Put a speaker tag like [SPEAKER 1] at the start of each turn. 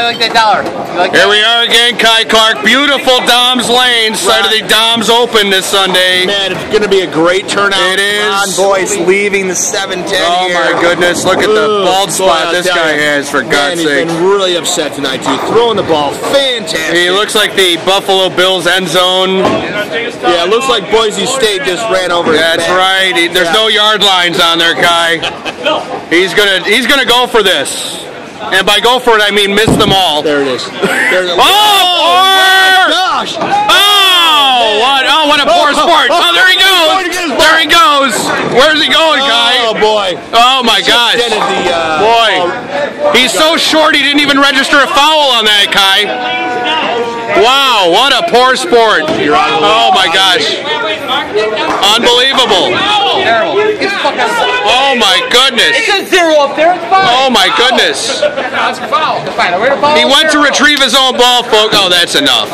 [SPEAKER 1] I like that dollar. Like
[SPEAKER 2] Here we are again, Kai Clark. Beautiful Dom's Lane, site of the Dom's Open this Sunday.
[SPEAKER 3] Man, it's going to be a great turnout.
[SPEAKER 2] It is.
[SPEAKER 3] Ron Boyce leaving the 710
[SPEAKER 2] Oh
[SPEAKER 3] here.
[SPEAKER 2] my goodness, look at the
[SPEAKER 3] Ooh,
[SPEAKER 2] bald spot
[SPEAKER 3] I'll
[SPEAKER 2] this guy
[SPEAKER 3] you.
[SPEAKER 2] has, for
[SPEAKER 3] Man,
[SPEAKER 2] God's
[SPEAKER 3] he's
[SPEAKER 2] sake.
[SPEAKER 3] been really upset tonight, too. Throwing the ball, fantastic.
[SPEAKER 2] He looks like the Buffalo Bills end zone.
[SPEAKER 3] yeah, it looks like Boise State just ran over his
[SPEAKER 2] That's
[SPEAKER 3] back.
[SPEAKER 2] right. He- There's no yard lines on there, Kai. He's gonna he's gonna go for this. And by go for it, I mean miss them all.
[SPEAKER 3] There it is. There it is.
[SPEAKER 2] Oh,
[SPEAKER 3] Gosh!
[SPEAKER 2] Oh, what? Oh, what a poor sport! Oh, there he goes! There he goes! Where's he going, Kai?
[SPEAKER 3] Oh, boy.
[SPEAKER 2] Oh my gosh!
[SPEAKER 3] The, uh,
[SPEAKER 2] Boy, he's so short he didn't even register a foul on that, Kai. Wow, what a poor sport! Oh my gosh! Unbelievable!
[SPEAKER 1] Terrible. It's fucking.
[SPEAKER 2] Oh my goodness!
[SPEAKER 1] Up there. It's fine.
[SPEAKER 2] Oh my goodness!
[SPEAKER 1] That's a foul. It's fine. We're gonna foul.
[SPEAKER 2] He went to retrieve his own ball, folks. Oh, that's enough.